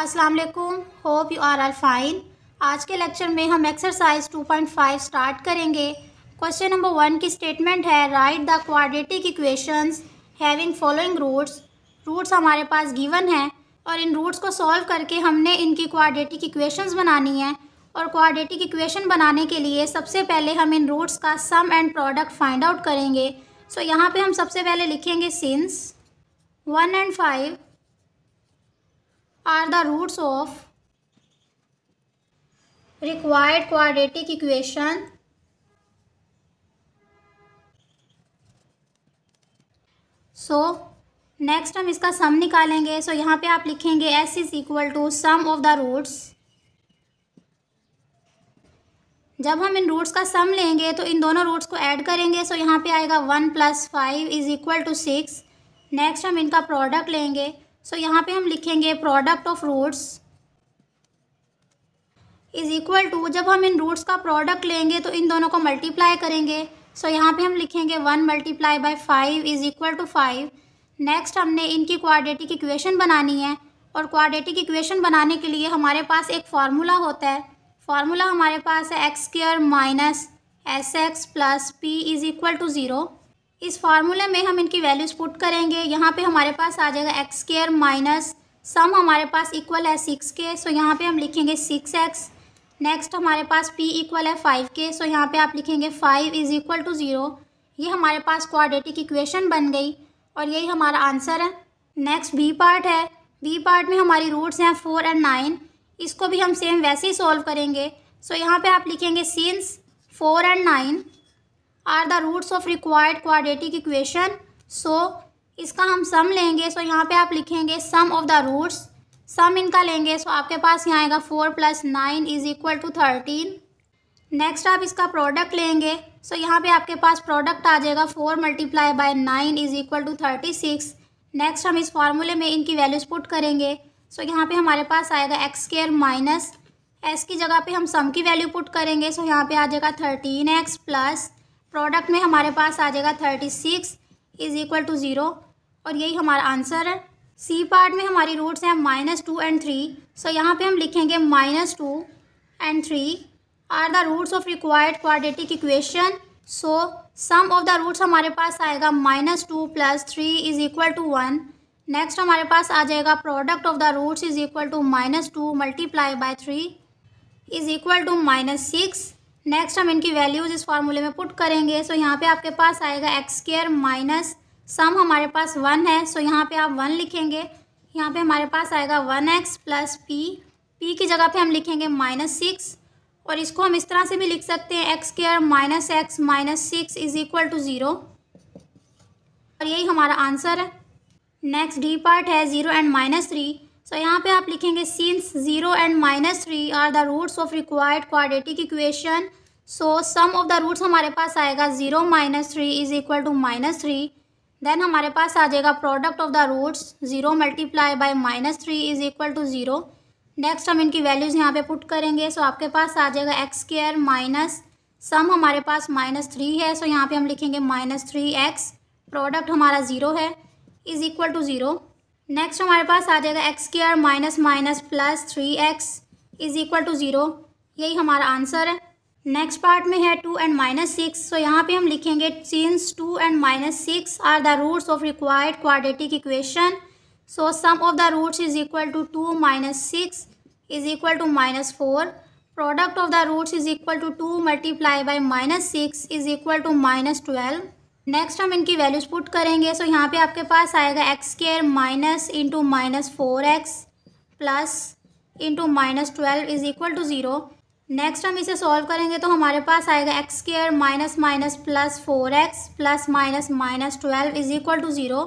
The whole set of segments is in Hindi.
अस्सलाम वालेकुम hope you are are fine आज के लेक्चर में हम एक्सरसाइज 2.5 स्टार्ट करेंगे। क्वेश्चन नंबर वन की स्टेटमेंट है write the quadratic equations having following roots roots हमारे पास गिवन हैं और इन रूट्स को सॉल्व करके हमने इनकी क्वाड्रेटिक इक्वेशंस बनानी है। और क्वाड्रेटिक इक्वेशन बनाने के लिए सबसे पहले हम इन रूट्स का sum and product find out करेंगे। सो so, यहाँ पे हम सबसे पहले लिखेंगे since one and five are the roots of required quadratic equation so next हम इसका सम निकालेंगे। सो so, यहाँ पे आप लिखेंगे S is equal to sum of the roots जब हम इन रूट्स का सम लेंगे तो इन दोनों रूट्स को ऐड करेंगे। सो so, यहाँ पे आएगा one plus five is equal to six next हम इनका प्रोडक्ट लेंगे। सो so, यहाँ पे हम लिखेंगे product of roots is equal to जब हम इन रूट्स का प्रोडक्ट लेंगे तो इन दोनों को मल्टीप्लाई करेंगे। सो so, यहाँ पे हम लिखेंगे one multiply by five is equal to five next हमने इनकी क्वाड्रेटिक इक्वेशन बनानी है और क्वाड्रेटिक इक्वेशन बनाने के लिए हमारे पास एक फार्मूला होता है। फार्मूला हमारे पास है X square minus S X plus P is equal to zero इस फार्मूले में हम इनकी वैल्यूज़ पुट करेंगे। यहाँ पे हमारे पास आ जाएगा एक्स स्केयर माइनस सम हमारे पास इक्वल है सिक्स के सो यहाँ पे हम लिखेंगे सिक्स एक्स नेक्स्ट हमारे पास पी इक्वल है फाइव के सो यहाँ पे आप लिखेंगे five is equal to zero ये हमारे पास क्वाड्रेटिक इक्वेशन बन गई और यही हमारा आंसर है। नेक्स्ट बी पार्ट है। बी पार्ट में हमारी रूट्स हैं फोर एंड नाइन इसको भी हम सेम वैसे ही सॉल्व करेंगे। सो यहाँ पे आप लिखेंगे since four and nine are the roots of required quadratic equation. So, इसका हम सम लेंगे। सो so यहाँ पे आप लिखेंगे sum of the roots. Sum इनका लेंगे। सो so आपके पास यहाँ आएगा four plus nine is equal to thirteen. Next आप इसका प्रोडक्ट लेंगे। सो so यहाँ पे आपके पास प्रोडक्ट आ जाएगा four multiply by nine is equal to thirty six. Next हम इस फार्मूले में इनकी वैल्यूज़ पुट करेंगे। सो so यहाँ पे हमारे पास आएगा एक्स स्केयर माइनस। एस की जगह पे हम सम की वैल्यू पुट करेंगे। सो so यहाँ पे आ जाएगा थर्टीन एक्स प्लस प्रोडक्ट में हमारे पास आ जाएगा thirty six is equal to zero. और यही हमारा आंसर है। सी पार्ट में हमारी रूट्स हैं minus two and three. So यहाँ पे हम लिखेंगे minus two and three are the roots of required quadratic equation. So sum of the roots हमारे पास आएगा minus two plus three is equal to one. Next हमारे पास आ जाएगा product of the roots is equal to minus two multiply by three is equal to minus six. Next हम इनकी वैल्यूज़ इस फार्मूले में पुट करेंगे। सो यहाँ पे आपके पास आएगा एक्स स्केयर माइनस सम हमारे पास वन है। सो यहाँ पे आप वन लिखेंगे। यहाँ पे हमारे पास आएगा one X plus P P की जगह पे हम लिखेंगे माइनस सिक्स और इसको हम इस तरह से भी लिख सकते हैं। X square minus x minus six is equal to zero और यही हमारा आंसर है। नेक्स्ट डी पार्ट है zero and minus three so so, यहाँ पे आप लिखेंगे since zero and minus three are the roots of required quadratic equation so sum of the roots हमारे पास आएगा zero minus three is equal to minus three then हमारे पास आ जाएगा product of the roots zero multiply by minus three is equal to zero next हम इनकी वैल्यूज़ यहाँ पे पुट करेंगे सो so, आपके पास आ जाएगा एक्स स्केयर माइनस सम हमारे पास माइनस थ्री है. सो so, यहाँ पे हम लिखेंगे माइनस थ्री एक्स प्रोडक्ट हमारा ज़ीरो है is equal to zero next हमारे पास आ जाएगा X square minus minus plus three X is equal to zero यही हमारा आंसर है। नेक्स्ट पार्ट में है two and minus six so यहाँ पे हम लिखेंगे since two and minus six are the roots of required quadratic equation so sum of the roots is equal to two minus six is equal to minus four product of the roots is equal to two multiply by minus six is equal to minus twelve next हम इनकी वैल्यूज़ पुट करेंगे। सो यहाँ पे आपके पास आएगा X square minus into minus four X plus into minus twelve is equal to zero next हम इसे सॉल्व करेंगे तो हमारे पास आएगा X square minus minus plus four X plus minus minus twelve is equal to zero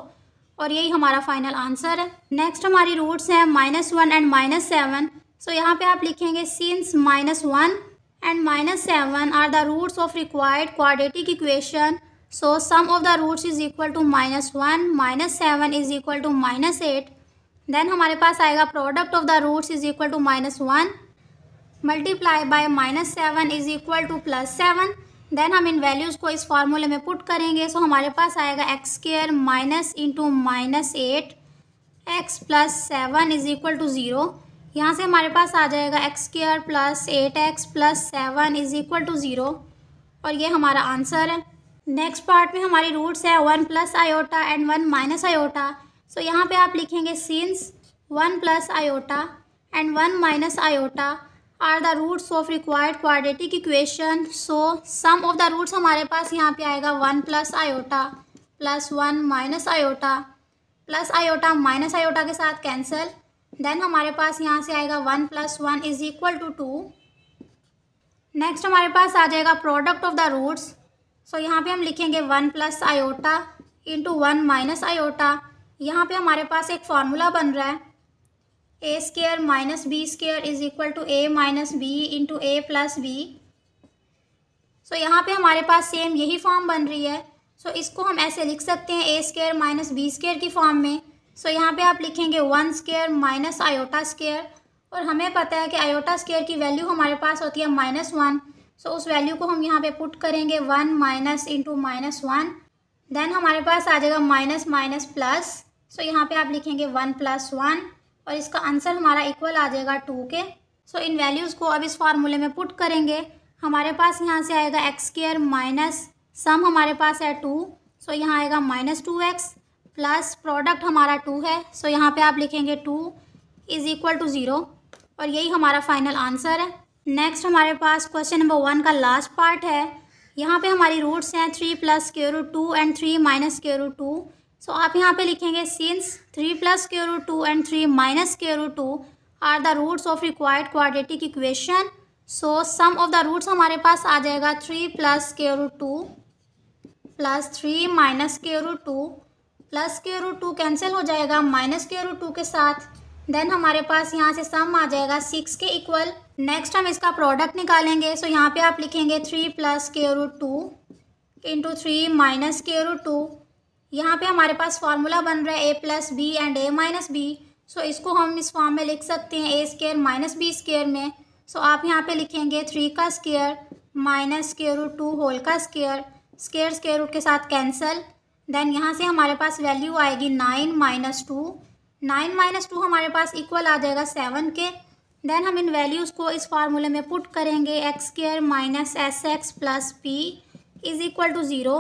और यही हमारा फाइनल आंसर है। नेक्स्ट हमारी रूट्स हैं minus one and minus seven so यहाँ पे आप लिखेंगे since minus one and minus seven are the roots of required quadratic equation So, sum of the roots is equal to minus one minus seven is equal to minus eight then हमारे पास आएगा product of the roots is equal to minus one multiply by minus seven is equal to plus seven then हम इन वैल्यूज़ को इस फार्मूले में पुट करेंगे. सो so, हमारे पास आएगा X square minus into minus eight X plus seven is equal to zero यहाँ से हमारे पास आ जाएगा X square plus eight X plus seven is equal to zero और ये हमारा आंसर है. नेक्स्ट पार्ट में हमारी रूट्स है one plus iota and one minus iota so यहाँ पे आप लिखेंगे since one plus iota and one minus iota are the roots of required quadratic equation so sum of the roots हमारे पास यहाँ पे आएगा one plus iota plus one minus iota plus iota minus iota के साथ कैंसिल देन हमारे पास यहाँ से आएगा one plus one is equal to two next हमारे पास आ जाएगा product of the roots so यहाँ पे हम लिखेंगे one plus iota into one minus iota. यहाँ पे हमारे पास एक फार्मूला बन रहा है। A square minus B square is equal to A minus B into A plus B so यहाँ पे हमारे पास सेम यही फॉर्म बन रही है। सो so, इसको हम ऐसे लिख सकते हैं A square minus B square की फॉर्म में। सो so, यहाँ पे आप लिखेंगे one square minus iota square और हमें पता है कि आयोटा स्केयर की वैल्यू हमारे पास होती है माइनस वन सो उस वैल्यू को हम यहाँ पे पुट करेंगे one minus into minus one then हमारे पास आ जाएगा माइनस माइनस प्लस सो यहाँ पे आप लिखेंगे वन प्लस वन और इसका आंसर हमारा इक्वल आ जाएगा टू के. सो so, इन वैल्यूज़ को अब इस फार्मूले में पुट करेंगे. हमारे पास यहाँ से आएगा एक्स स्केयर माइनस सम हमारे पास है टू सो so, यहाँ आएगा minus two X plus product हमारा टू है. सो so यहाँ पे आप लिखेंगे two is equal to zero और यही हमारा फाइनल आंसर है. नेक्स्ट हमारे पास क्वेश्चन नंबर वन का लास्ट पार्ट है। यहाँ पे हमारी रूट्स हैं थ्री प्लस के root two and three minus के रूट टू सो आप यहाँ पे लिखेंगे सिंस थ्री प्लस के root two and three minus के root two are the roots of required quadratic equation so sum of the roots हमारे पास आ जाएगा थ्री प्लस के root two plus three minus के रूट टू प्लस के रूट टू कैंसिल हो जाएगा माइनस के रूट टू के साथ। देन हमारे पास यहाँ से सम आ जाएगा सिक्स के इक्वल नेक्स्ट हम इसका प्रोडक्ट निकालेंगे. सो यहाँ पे आप लिखेंगे थ्री प्लस के root two into three minus के रूट टू यहाँ पे हमारे पास फार्मूला बन रहा है A plus B and A minus B so इसको हम इस फॉर्म में लिख सकते हैं A square minus B square में. सो आप यहाँ पे लिखेंगे थ्री का स्केयर माइनस के रूट टू होल का स्केयर स्केयर स्केयर रूट के साथ कैंसल देन यहाँ से हमारे पास वैल्यू आएगी nine minus two nine minus two हमारे पास इक्वल आ जाएगा सेवन के। देन हम इन वैल्यूज़ को इस फार्मूले में पुट करेंगे। X square minus S X plus P is equal to zero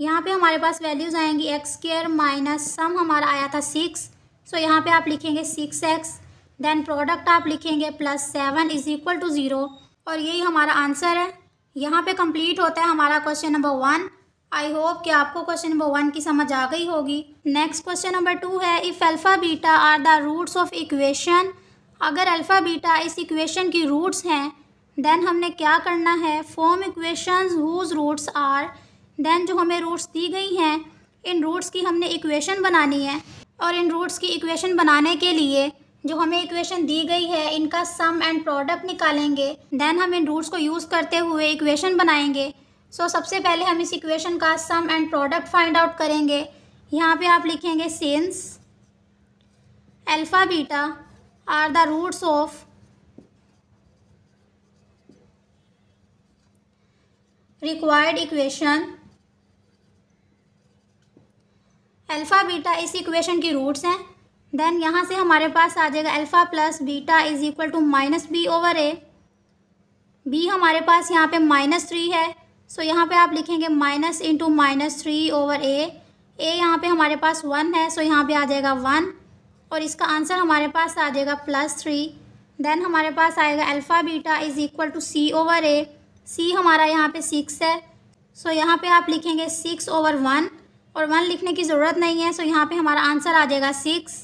यहाँ पे हमारे पास वैल्यूज़ आएँगी। एक्स स्केयर माइनस सम हमारा आया था सिक्स सो यहाँ पे आप लिखेंगे सिक्स एक्स देन प्रोडक्ट आप लिखेंगे plus seven is equal to zero और यही हमारा आंसर है। यहाँ पे कंप्लीट होता है हमारा question number one I hope कि आपको क्वेश्चन नंबर वन की समझ आ गई होगी। नेक्स्ट क्वेश्चन नंबर टू है if alpha beta are the roots of equation अगर अल्फ़ा बीटा इस इक्वेशन की रूट्स हैं देन हमने क्या करना है? Form equation whose roots are then जो हमें रूट्स दी गई हैं, इन रूट्स की हमने इक्वेशन बनानी है। और इन रूट्स की इक्वेशन बनाने के लिए जो हमें इक्वेशन दी गई है, इनका सम एंड प्रोडक्ट निकालेंगे। देन हम इन रूट्स को यूज़ करते हुए इक्वेशन बनाएँगे। सो so, सबसे पहले हम इस इक्वेशन का sum and product find out करेंगे। यहाँ पे आप लिखेंगे since alpha beta are the roots of required equation alpha beta इस इक्वेशन की रूट्स हैं। देन यहाँ से हमारे पास आ जाएगा alpha plus beta is equal to minus B over A B हमारे पास यहाँ पे माइनस थ्री है। सो so, यहाँ पे आप लिखेंगे minus into minus three over A A यहाँ पे हमारे पास वन है सो so यहाँ पे आ जाएगा वन और इसका आंसर हमारे पास आ जाएगा प्लस थ्री देन हमारे पास आएगा alpha beta is equal to C over A C हमारा यहाँ पे सिक्स है. सो so, यहाँ पे आप लिखेंगे सिक्स ओवर वन और वन लिखने की ज़रूरत नहीं है सो so, यहाँ पे हमारा आंसर आ जाएगा सिक्स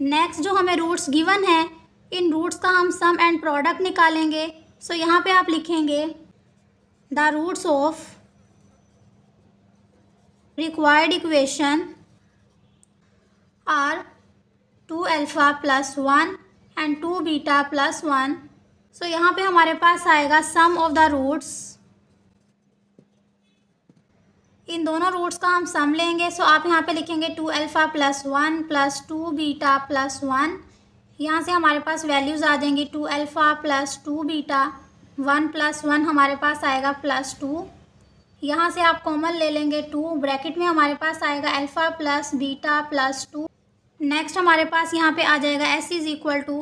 नेक्स्ट जो हमें रूट्स गिवन है इन रूट्स का हम सम एंड प्रोडक्ट निकालेंगे. सो so, यहाँ पे आप लिखेंगे the roots of required equation are 2 alpha plus 1 and two beta plus one. So यहाँ पे हमारे पास आएगा सम ऑफ़ द रूट्स इन दोनों रूट्स का हम सम लेंगे। सो so, आप यहाँ पे लिखेंगे two alpha plus one plus two beta plus one. यहाँ से हमारे पास वैल्यूज़ आ जाएँगी two alpha plus two beta. One plus one हमारे पास आएगा प्लस टू। यहाँ से आप कॉमन ले लेंगे टू। ब्रैकेट में हमारे पास आएगा alpha plus beta plus two. Next हमारे पास यहाँ पे आ जाएगा S is equal to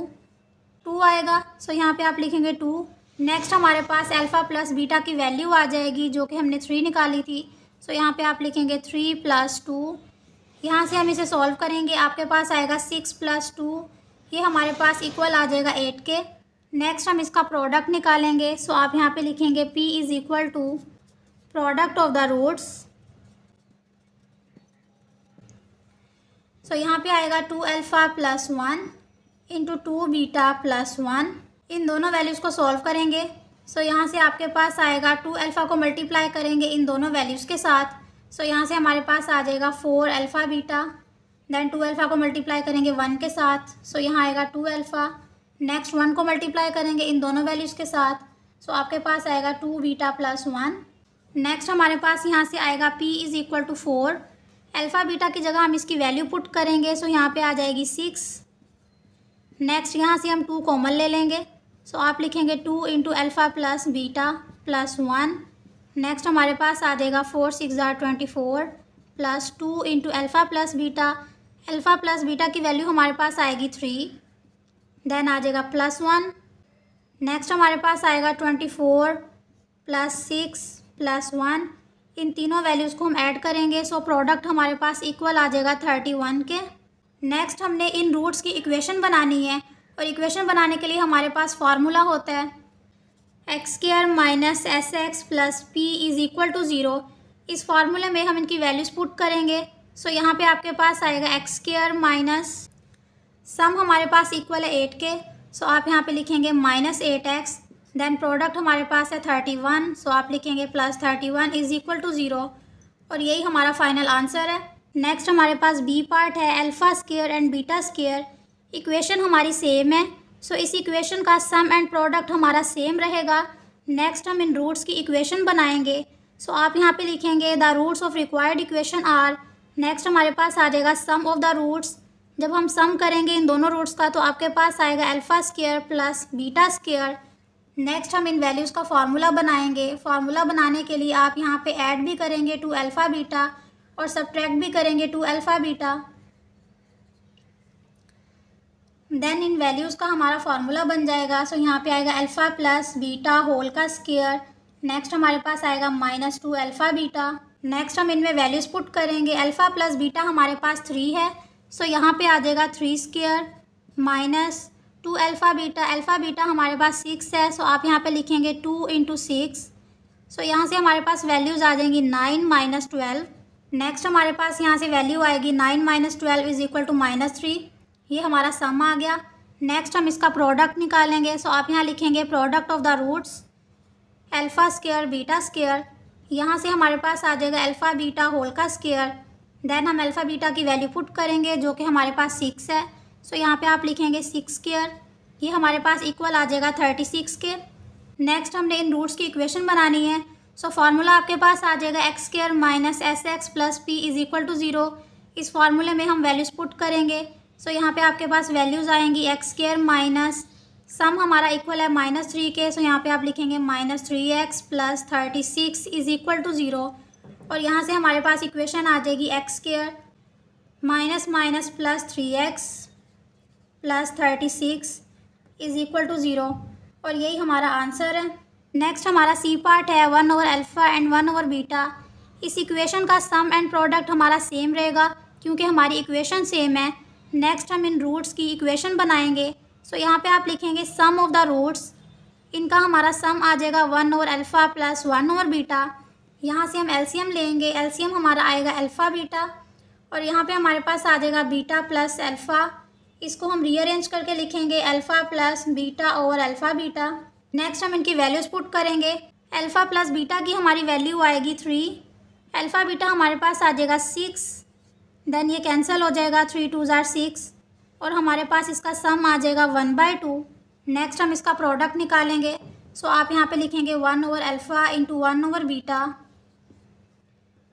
two आएगा। सो यहाँ पे आप लिखेंगे टू। नेक्स्ट हमारे पास अल्फ़ा प्लस बीटा की वैल्यू आ जाएगी जो कि हमने थ्री निकाली थी। सो यहाँ पे आप लिखेंगे थ्री प्लस टू। यहाँ से हम इसे सॉल्व करेंगे। आपके पास आएगा सिक्स प्लस टू। ये हमारे पास इक्वल आ जाएगा एट के। नेक्स्ट हम इसका प्रोडक्ट निकालेंगे। सो आप यहाँ पे लिखेंगे p is equal to product of the roots so यहाँ पे आएगा two alpha plus one into two beta plus one इन दोनों वैल्यूज़ को सॉल्व करेंगे। सो so, यहाँ से आपके पास आएगा टू अल्फ़ा को मल्टीप्लाई करेंगे इन दोनों वैल्यूज़ के साथ। सो so, यहाँ से हमारे पास आ जाएगा four alpha beta then two alpha को मल्टीप्लाई करेंगे वन के साथ। सो so, यहाँ आएगा टू अल्फ़ा नेक्स्ट वन को मल्टीप्लाई करेंगे इन दोनों वैल्यूज़ के साथ। सो so, आपके पास आएगा two beta plus one next हमारे पास यहाँ से आएगा P is equal to four alpha beta की जगह हम इसकी वैल्यू पुट करेंगे। सो so, यहाँ पे आ जाएगी सिक्स नेक्स्ट यहाँ से हम टू कॉमन ले लेंगे। सो so, आप लिखेंगे two into alpha plus beta plus one next हमारे पास आ जाएगा फोर सिक्स ज़ार twenty four plus two into alpha plus beta alpha plus beta की वैल्यू हमारे पास आएगी थ्री देन आ जाएगा प्लस वन नेक्स्ट हमारे पास आएगा twenty four plus six plus one इन तीनों वैल्यूज़ को हम ऐड करेंगे सो प्रोडक्ट हमारे पास इक्वल आ जाएगा थर्टी वन के. नेक्स्ट हमने इन रूट्स की इक्वेशन बनानी है और इक्वेशन बनाने के लिए हमारे पास फार्मूला होता है. X square minus S X plus P is equal to zero इस फार्मूले में हम इनकी वैल्यूज़ पुट करेंगे सो so, यहाँ पे आपके पास आएगा एक्स स्केयर माइनस सम हमारे पास इक्वल है एट के सो आप यहाँ पे लिखेंगे minus eight X then product हमारे पास है थर्टी वन सो आप लिखेंगे plus thirty one is equal to zero और यही हमारा फाइनल आंसर है। नेक्स्ट हमारे पास बी पार्ट है alpha square and beta square equation हमारी सेम है सो so, इस इक्वेशन का सम एंड प्रोडक्ट हमारा सेम रहेगा। नेक्स्ट हम इन रूट्स की इक्वेशन बनाएँगे सो so, आप यहाँ पे लिखेंगे the roots of required equation are next हमारे पास आ जाएगा सम ऑफ़ द रूट्स जब हम सम करेंगे इन दोनों रूट्स का तो आपके पास आएगा alpha square plus beta square next हम इन वैल्यूज़ का फार्मूला बनाएँगे। फार्मूला बनाने के लिए आप यहाँ पे ऐड भी करेंगे टू अल्फ़ा बीटा और सब्ट्रैक्ट भी करेंगे टू अल्फ़ा बीटा देन इन वैल्यूज़ का हमारा फार्मूला बन जाएगा। सो यहाँ पे आएगा अल्फ़ा प्लस बीटा होल का स्केयर नेक्स्ट हमारे पास आएगा minus two alpha beta next हम इनमें वैल्यूज़ पुट करेंगे। अल्फ़ा प्लस बीटा हमारे पास थ्री है। सो यहाँ पे आ जाएगा three square minus two alpha beta alpha beta हमारे पास सिक्स है सो आप यहाँ पे लिखेंगे टू इंटू सिक्स सो यहाँ से हमारे पास वैल्यूज़ आ जाएँगी नाइन माइनस ट्वेल्व नेक्स्ट हमारे पास यहाँ से वैल्यू आएगी nine minus twelve is equal to minus three ये हमारा सम आ गया. नेक्स्ट हम इसका प्रोडक्ट निकालेंगे सो आप यहाँ लिखेंगे product of the roots alpha square beta square यहाँ से हमारे पास आ जाएगा अल्फ़ा बीटा होल का स्केयर देन हम अल्फ़ा बीटा की वैल्यू पुट करेंगे जो कि हमारे पास सिक्स है। सो यहाँ पे आप लिखेंगे सिक्स केयर ये हमारे पास इक्वल आ जाएगा थर्टी सिक्स के नेक्स्ट हमने इन रूट्स की इक्वेशन बनानी है। सो so, फार्मूला आपके पास आ जाएगा X square minus S X plus P is equal to zero इस फार्मूले में हम वैल्यूज़ पुट करेंगे। सो so, यहाँ पे आपके पास वैल्यूज़ आएँगी एक्स केयर माइनस सम हमारा इक्वल है माइनस थ्री के। सो यहाँ पे आप लिखेंगे minus three X plus thirty six is equal to zero और यहाँ से हमारे पास इक्वेशन आ जाएगी X square minus minus plus three X plus thirty six is equal to zero और यही हमारा आंसर है। नेक्स्ट हमारा सी पार्ट है one over alpha and one over beta इस इक्वेशन का सम एंड प्रोडक्ट हमारा सेम रहेगा क्योंकि हमारी इक्वेशन सेम है। नेक्स्ट हम इन रूट्स की इक्वेशन बनाएँगे। सो so, यहाँ पे आप लिखेंगे सम ऑफ़ द रूट्स इनका हमारा सम आ जाएगा one over alpha plus one over beta यहाँ से हम एलसीएम लेंगे। एलसीएम हमारा आएगा अल्फ़ा बीटा और यहाँ पे हमारे पास आ जाएगा बीटा प्लस अल्फ़ा इसको हम रीअरेंज करके लिखेंगे alpha plus beta over alpha beta next हम इनकी वैल्यूज़ पुट करेंगे। अल्फ़ा प्लस बीटा की हमारी वैल्यू आएगी थ्री अल्फ़ा बीटा हमारे पास आ जाएगा सिक्स देन ये कैंसिल हो जाएगा थ्री टू ज़ार सिक्स और हमारे पास इसका सम आ जाएगा वन बाई टू नेक्स्ट हम इसका प्रोडक्ट निकालेंगे। सो so, आप यहाँ पे लिखेंगे one over alpha into one over beta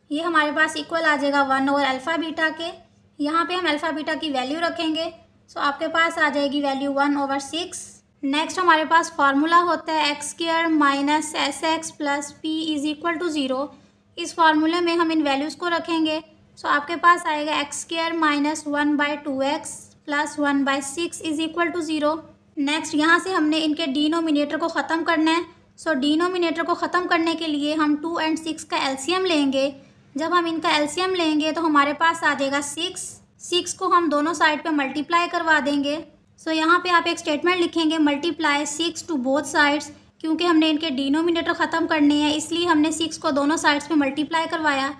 ये हमारे पास इक्वल आ जाएगा वन ओवर अल्फ़ा बीटा के। यहाँ पे हम अल्फ़ा बीटा की वैल्यू रखेंगे। सो आपके पास आ जाएगी value one over six next हमारे पास फार्मूला होता है X square minus S X plus P is equal to zero इस फार्मूले में हम इन वैल्यूज़ को रखेंगे। सो आपके पास आएगा X square minus one by two X plus one by six is equal to zero next यहाँ से हमने इनके डीनोमिनेटर को ख़त्म करना है। सो डीनोमिनेटर को ख़त्म करने के लिए हम टू एंड सिक्स का एलसीएम लेंगे। जब हम इनका एलसीएम लेंगे तो हमारे पास आ जाएगा सिक्स। सिक्स को हम दोनों साइड पे मल्टीप्लाई करवा देंगे। सो so, यहाँ पे आप एक स्टेटमेंट लिखेंगे multiply six to both sides क्योंकि हमने इनके डिनोमिनेटर ख़त्म करने हैं इसलिए हमने सिक्स को दोनों साइड्स पे मल्टीप्लाई करवाया।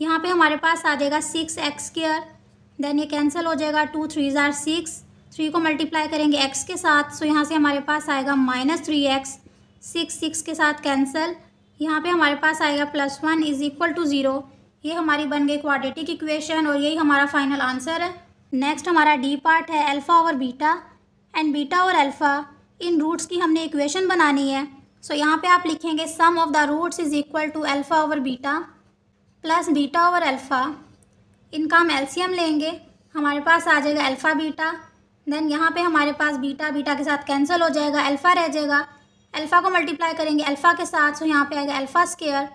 यहाँ पे हमारे पास आ जाएगा सिक्स एक्स स्केयर देन ये कैंसिल हो जाएगा टू थ्री ज़ार सिक्स थ्री को मल्टीप्लाई करेंगे एक्स के साथ सो so यहाँ से हमारे पास आएगा minus three x six six के साथ कैंसिल यहाँ पे हमारे पास आएगा plus one is equal to zero ये हमारी बन गई क्वाड्रेटिक इक्वेशन और यही हमारा फाइनल आंसर है। नेक्स्ट हमारा डी पार्ट है अल्फ़ा और बीटा एंड बीटा और अल्फ़ा इन रूट्स की हमने इक्वेशन बनानी है। सो so, यहाँ पे आप लिखेंगे sum of the roots is equal to alpha over beta plus beta over alpha इनका हम एलसीएम लेंगे हमारे पास आ जाएगा अल्फ़ा बीटा देन यहाँ पे हमारे पास बीटा बीटा के साथ कैंसिल हो जाएगा अल्फ़ा रह जाएगा। अल्फ़ा को मल्टीप्लाई करेंगे अल्फ़ा के साथ सो यहाँ पे आएगा alpha square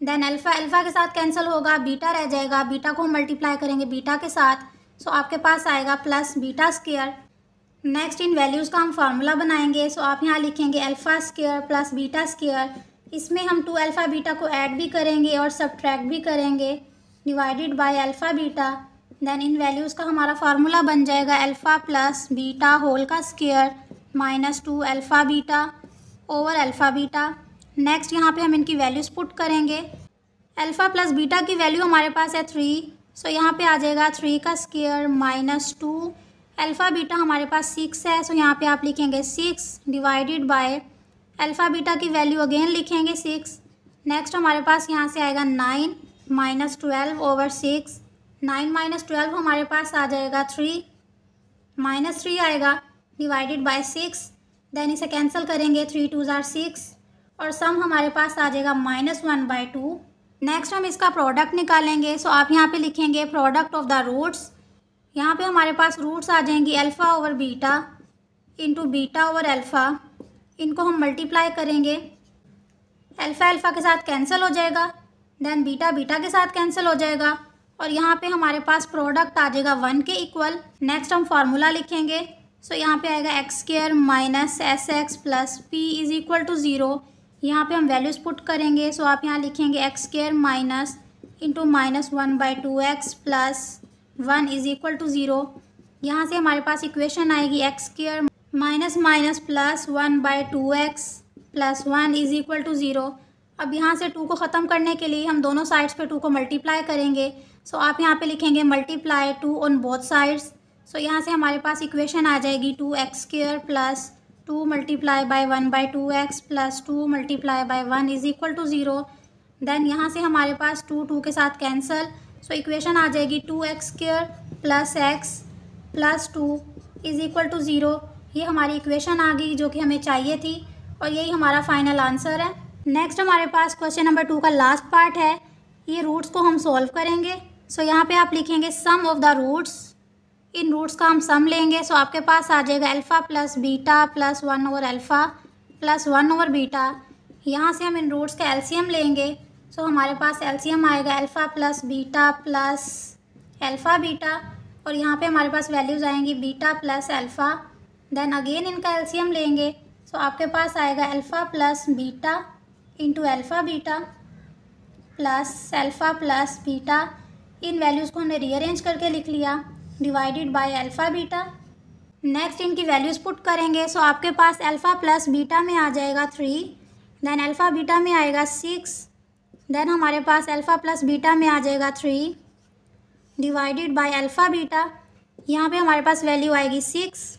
then alpha alpha के साथ कैंसिल होगा बीटा रह जाएगा बीटा को मल्टीप्लाई करेंगे बीटा के साथ सो आपके पास आएगा प्लस बीटा स्केयर नेक्स्ट इन वैल्यूज़ का हम फार्मूला बनाएँगे सो आप यहाँ लिखेंगे alpha square plus beta square इसमें हम टू अल्फ़ा बीटा को ऐड भी करेंगे और सब्ट्रैक्ट भी करेंगे divided by alpha beta then in values का हमारा फार्मूला बन जाएगा अल्फ़ा प्लस बीटा होल का square minus two alpha beta over alpha beta next यहाँ पे हम इनकी वैल्यूज़ पुट करेंगे। अल्फ़ा प्लस बीटा की वैल्यू हमारे पास है थ्री सो यहाँ पे आ जाएगा थ्री का square minus two alpha beta हमारे पास सिक्स है सो यहाँ पे आप लिखेंगे six divided by alpha beta की वैल्यू अगेन लिखेंगे सिक्स नेक्स्ट हमारे पास यहाँ से आएगा nine minus twelve over six nine minus twelve हमारे पास आ जाएगा थ्री माइनस थ्री आएगा डिवाइडेड बाय सिक्स देन इसे कैंसिल करेंगे थ्री टू ज़ार सिक्स और सम हमारे पास आ जाएगा minus one by two next हम इसका प्रोडक्ट निकालेंगे. सो आप यहाँ पे लिखेंगे प्रोडक्ट ऑफ़ द रूट्स यहाँ पे हमारे पास रूट्स आ जाएँगी alpha over beta into beta over alpha इनको हम मल्टीप्लाई करेंगे. अल्फ़ा अल्फ़ा के साथ कैंसिल हो जाएगा. देन बीटा बीटा के साथ कैंसिल हो जाएगा. और यहाँ पे हमारे पास प्रोडक्ट आ जाएगा वन के इक्वल नेक्स्ट हम फार्मूला लिखेंगे. सो so, यहाँ पे आएगा x square minus S x plus P is equal to zero यहाँ पे हम वैल्यूज़ पुट करेंगे सो आप यहाँ लिखेंगे x square minus into minus one by two x plus one is equal to zero यहाँ से हमारे पास इक्वेशन आएगी x square minus minus plus one by two x plus one is equal to zero अब यहाँ से टू को ख़त्म करने के लिए हम दोनों साइड्स पे टू को मल्टीप्लाई करेंगे। सो so, आप यहाँ पे लिखेंगे multiply two on both sides so यहाँ से हमारे पास इक्वेशन आ जाएगी two x square plus two multiply by one by two x plus two multiply by one is equal to zero then यहाँ से हमारे पास टू टू के साथ कैंसल सो इक्वेशन आ जाएगी two x square plus x plus two is equal to zero. ये हमारी इक्वेशन आ गई जो कि हमें चाहिए थी और यही हमारा फाइनल आंसर है। नेक्स्ट हमारे पास क्वेश्चन नंबर टू का लास्ट पार्ट है। ये रूट्स को हम सॉल्व करेंगे। सो so, यहाँ पे आप लिखेंगे सम ऑफ़ द रूट्स इन रूट्स का हम सम लेंगे सो आपके पास आ जाएगा alpha plus beta plus one over alpha plus one over beta यहाँ से हम इन रूट्स का एलसीएम लेंगे सो हमारे पास एलसीएम आएगा alpha plus beta plus alpha beta और यहाँ पे हमारे पास वैल्यूज़ आएँगी beta plus alpha then again इनका एलसीएम लेंगे सो आपके पास आएगा alpha plus beta into alpha beta plus alpha plus beta इन वैल्यूज़ को हमने रीअरेंज करके लिख लिया। Divided by alpha beta next इनकी वैल्यूज़ पुट करेंगे। सो आपके पास अल्फ़ा प्लस बीटा में आ जाएगा थ्री देन अल्फ़ा बीटा में आएगा सिक्स देन हमारे पास अल्फ़ा प्लस बीटा में आ जाएगा three divided by alpha beta यहाँ पे हमारे पास वैल्यू आएगी सिक्स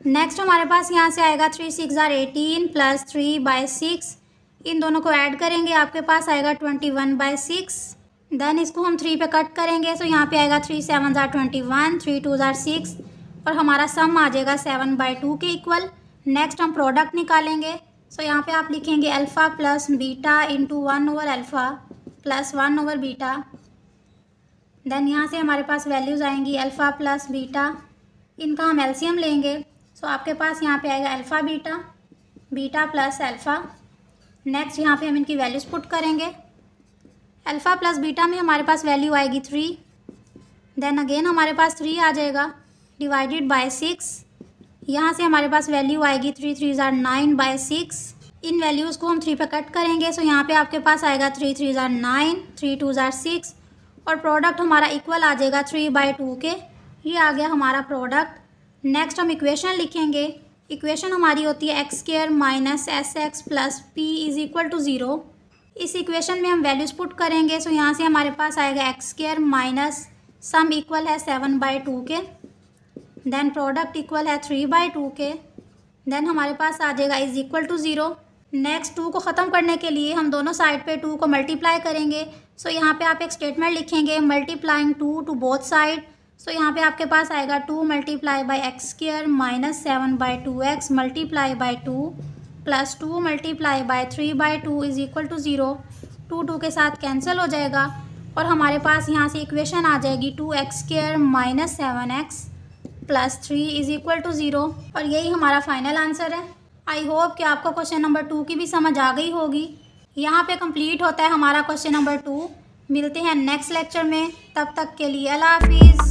नेक्स्ट हमारे पास यहाँ से आएगा three six are eighteen plus three by six इन दोनों को ऐड करेंगे। आपके पास आएगा twenty one by six then इसको हम थ्री पे कट करेंगे सो यहाँ पे आएगा थ्री सेवन ज़ार ट्वेंटी वन थ्री टू ज़ार सिक्स और हमारा सम आ जाएगा सेवन बाई टू के इक्वल नेक्स्ट हम प्रोडक्ट निकालेंगे सो यहाँ पे आप लिखेंगे alpha plus beta into one over alpha plus one over beta then यहाँ से हमारे पास वैल्यूज़ आएँगी अल्फ़ा प्लस बीटा इनका हम एलसीएम लेंगे सो आपके पास यहाँ पे आएगा alpha beta beta plus alpha next यहाँ पे हम इनकी वैल्यूज़ पुट करेंगे. अल्फ़ा प्लस बीटा में हमारे पास वैल्यू आएगी थ्री देन अगेन हमारे पास थ्री आ जाएगा. डिवाइडेड बाय सिक्स यहाँ से हमारे पास वैल्यू आएगी थ्री थ्री ज़ार नाइन बाई सिक्स इन वैल्यूज़ को हम थ्री पे कट करेंगे सो यहाँ पे आपके पास आएगा थ्री थ्री ज़ार नाइन थ्री टू ज़ार सिक्स और प्रोडक्ट हमारा इक्वल आ जाएगा थ्री बाई टू के. ये आ गया हमारा प्रोडक्ट नेक्स्ट हम इक्वेशन लिखेंगे. इक्वेशन हमारी होती है x square minus S x plus P is equal to zero इस इक्वेशन में हम वैल्यूज़ पुट करेंगे सो यहाँ से हमारे पास आएगा x square minus sum equal है सेवन बाई टू के देन प्रोडक्ट इक्वल है थ्री बाई टू के देन हमारे पास आ जाएगा is equal to zero next two को ख़त्म करने के लिए हम दोनों साइड पे टू को मल्टीप्लाई करेंगे सो so, यहाँ पे आप एक स्टेटमेंट लिखेंगे multiplying two to both side so यहाँ पे आपके पास आएगा two multiply by x square minus seven by two x multiply by two plus two multiply by three by two is equal to zero, two two के साथ कैंसिल हो जाएगा और हमारे पास यहाँ से इक्वेशन आ जाएगी two x square minus seven x plus three is equal to zero और यही हमारा फाइनल आंसर है। आई होप कि आपको क्वेश्चन नंबर टू की भी समझ आ गई होगी। यहाँ पे कंप्लीट होता है हमारा क्वेश्चन नंबर टू मिलते हैं नेक्स्ट लेक्चर में। तब तक के लिए अल्लाह हाफिज़।